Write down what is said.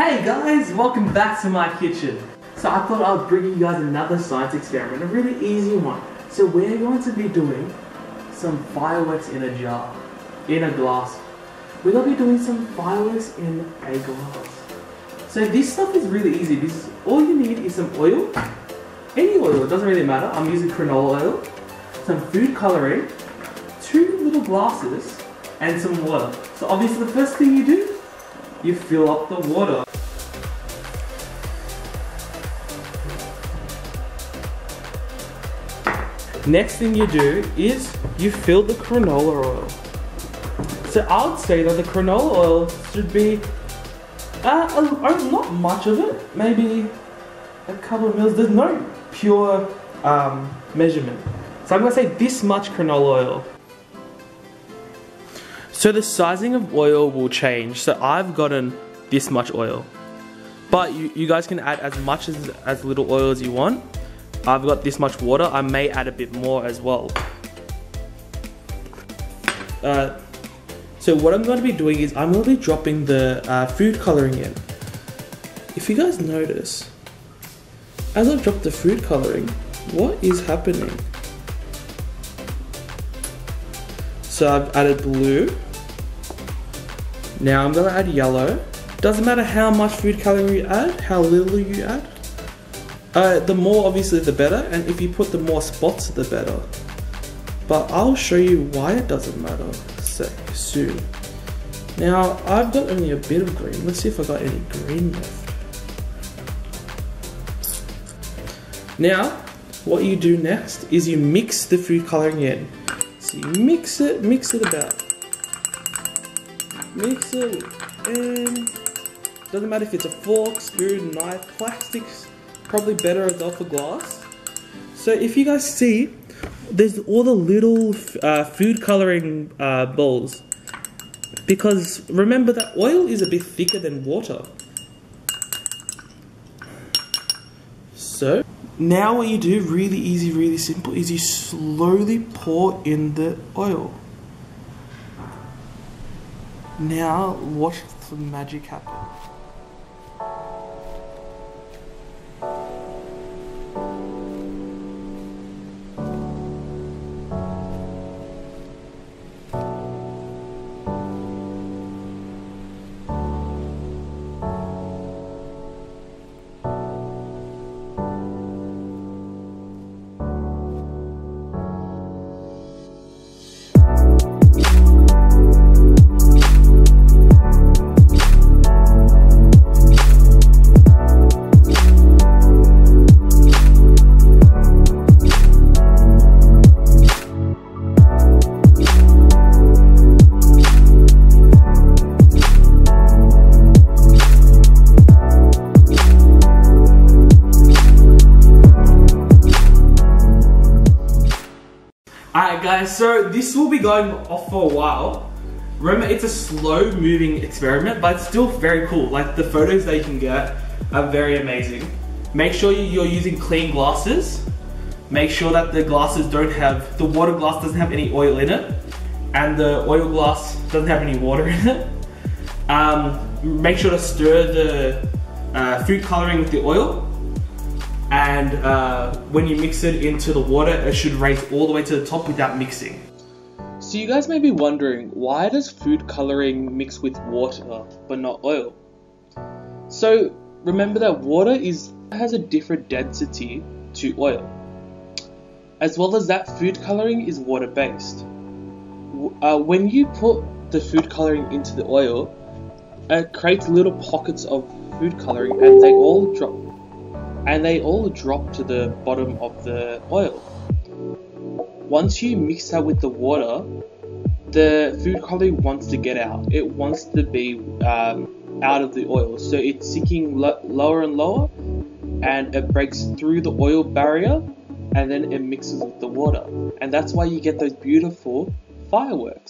Hey guys, welcome back to my kitchen. So I thought I'd bring you guys another science experiment, a really easy one. So we're going to be doing some fireworks in a jar, in a glass. We're going to be doing some fireworks in a glass. So this stuff is really easy. This is, all you need is some oil, any oil, it doesn't really matter. I'm using canola oil, some food coloring, two little glasses, and some water. So obviously the first thing you do, you fill up the water. Next thing you do is you fill the canola oil. So I would say that the canola oil should be uh, not much of it, maybe a couple of mils. There's no pure um, measurement. So I'm gonna say this much canola oil. So the sizing of oil will change. So I've gotten this much oil. But you, you guys can add as much as, as little oil as you want. I've got this much water. I may add a bit more as well. Uh, so what I'm going to be doing is I'm going to be dropping the uh, food coloring in. If you guys notice, as I drop the food coloring, what is happening? So I've added blue. Now I'm to add yellow. Doesn't matter how much food coloring you add, how little you add. Uh, the more obviously the better, and if you put the more spots, the better. But I'll show you why it doesn't matter so, soon. Now I've got only a bit of green. Let's see if I got any green left. Now, what you do next is you mix the food coloring in. So you mix it, mix it about. Mix it in. Doesn't matter if it's a fork, spoon, knife, plastics, probably better as off a glass. So if you guys see, there's all the little uh, food coloring uh. Because remember that oil is a bit thicker than water. So, now what you do, really easy, really simple, is you slowly pour in the oil. Now, watch the magic happen. Alright guys, so this will be going off for a while. Remember, it's a slow moving experiment, but it's still very cool. Like the photos that you can get are very amazing. Make sure you're using clean glasses. Make sure that the glasses don't have, the water glass doesn't have any oil in it. And the oil glass doesn't have any water in it. Um, make sure to stir the uh, food coloring with the oil and uh, when you mix it into the water, it should raise all the way to the top without mixing. So you guys may be wondering, why does food coloring mix with water but not oil? So remember that water is has a different density to oil. As well as that food coloring is water based. Uh, when you put the food coloring into the oil, it creates little pockets of food coloring and they all drop and they all drop to the bottom of the oil. Once you mix that with the water, the food coloring wants to get out. It wants to be um, out of the oil, so it's sinking lo- lower and lower, and it breaks through the oil barrier, and then it mixes with the water, and that's why you get those beautiful fireworks.